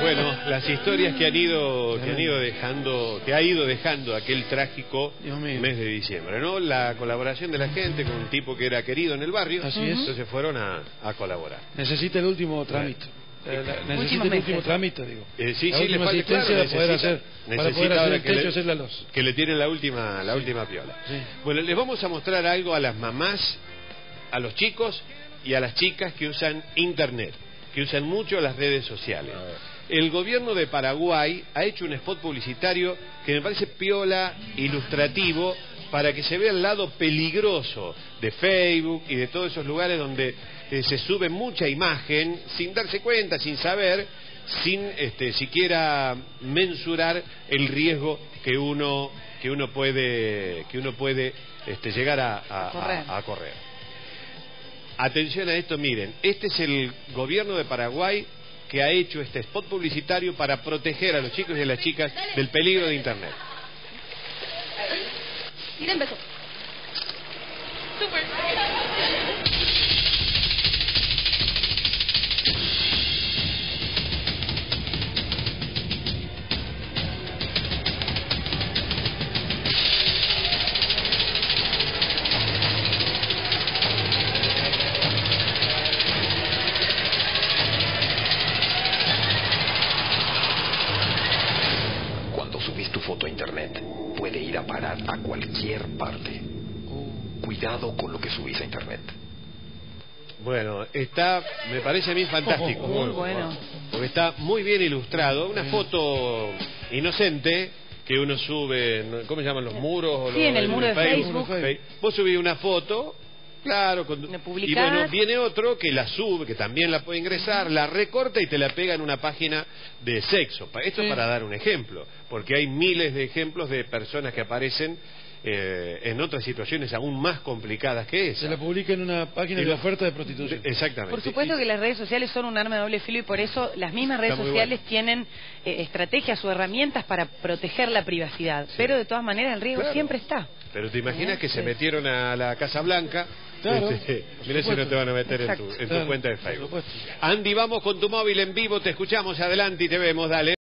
Bueno, las historias que han ido, que han ido dejando, que ha ido dejando aquel trágico mes de diciembre, ¿no? La colaboración de la gente con un tipo que era querido en el barrio, Así es. entonces fueron a, a colaborar. Necesita el último trámite. Eh, la- necesita el último trámite, digo. Eh, sí, la sí, le última falta, asistencia claro, para poder necesita- hacer, para poder hacer ahora el que techo, le- hacer la luz. que le tienen la última, la última piola. Sí. Bueno, les vamos a mostrar algo a las mamás, a los chicos y a las chicas que usan internet, que usan mucho las redes sociales. El gobierno de Paraguay ha hecho un spot publicitario que me parece piola, ilustrativo, para que se vea el lado peligroso de Facebook y de todos esos lugares donde eh, se sube mucha imagen sin darse cuenta, sin saber, sin este, siquiera mensurar el riesgo que uno que uno puede que uno puede este, llegar a, a- a- Correr. a correr. Atención a esto, miren, este es el gobierno de Paraguay que ha hecho este spot publicitario para proteger a los chicos y a las chicas del peligro de Internet. Miren, beso. Super. Internet, puede ir a parar a cualquier parte. Cuidado con lo que subís a internet. Bueno, está, me parece a mí fantástico. Muy bueno. Porque está muy bien ilustrado. Una foto inocente que uno sube. ¿cómo se llaman los muros? o Sí, los- en el muro de Facebook. Fe- Vos subís una foto, claro, con- y bueno, viene otro que la sube, que también la puede ingresar, la recorta y te la pega en una página de sexo. Esto para dar un ejemplo, porque hay miles de ejemplos de personas que aparecen eh, en otras situaciones aún más complicadas que esa. Se la publica en una página Y de oferta de prostitución. Exactamente. Por supuesto Y- que las redes sociales son un arma de doble filo y por eso las mismas redes sociales bueno. tienen eh, estrategias o herramientas para proteger la privacidad. Pero de todas maneras el riesgo Claro. siempre está. Pero te imaginas que se Sí. metieron a la Casa Blanca. Claro, Este, mirá si no te van a meter en tu, Exacto. en tu Claro, cuenta de Facebook. Andy, vamos con tu móvil en vivo, te escuchamos adelante y te vemos, dale.